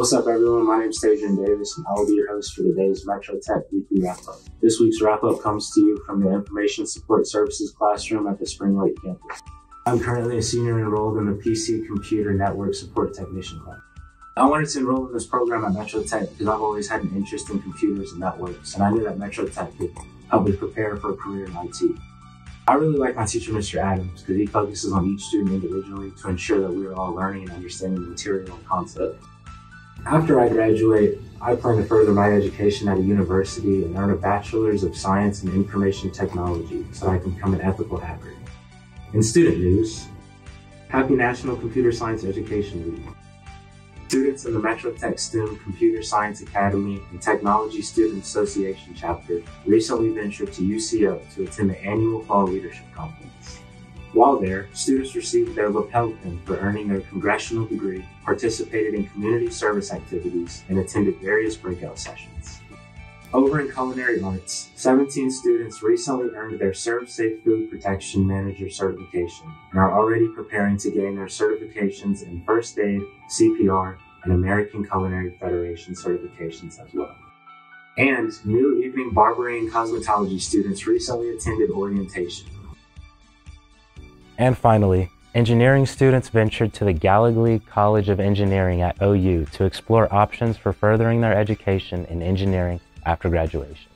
What's up, everyone? My name is Tadrian Davis, and I will be your host for today's Metro Tech Weekly Wrap Up. This week's wrap up comes to you from the Information Support Services classroom at the Spring Lake campus. I'm currently a senior enrolled in the PC Computer Network Support Technician class. I wanted to enroll in this program at Metro Tech because I've always had an interest in computers and networks, and I knew that Metro Tech could help me prepare for a career in IT. I really like my teacher, Mr. Adams, because he focuses on each student individually to ensure that we are all learning and understanding the material and concept. After I graduate, I plan to further my education at a university and earn a bachelor's of science in information technology so I can become an ethical hacker. In student news, happy National Computer Science Education Week. Students in the Metro Tech STEM Computer Science Academy and Technology Student Association chapter recently ventured to UCO to attend the annual Fall Leadership Conference. While there, students received their lapel pin for earning their congressional degree, participated in community service activities, and attended various breakout sessions. Over in culinary arts, 17 students recently earned their ServSafe Food Protection Manager certification and are already preparing to gain their certifications in first aid, CPR, and American Culinary Federation certifications as well. And new evening barbering and cosmetology students recently attended orientation. And finally, engineering students ventured to the Gallogly College of Engineering at OU to explore options for furthering their education in engineering after graduation.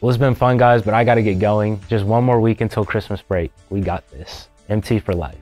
Well, it's been fun, guys, but I got to get going. Just one more week until Christmas break. We got this. MT for life.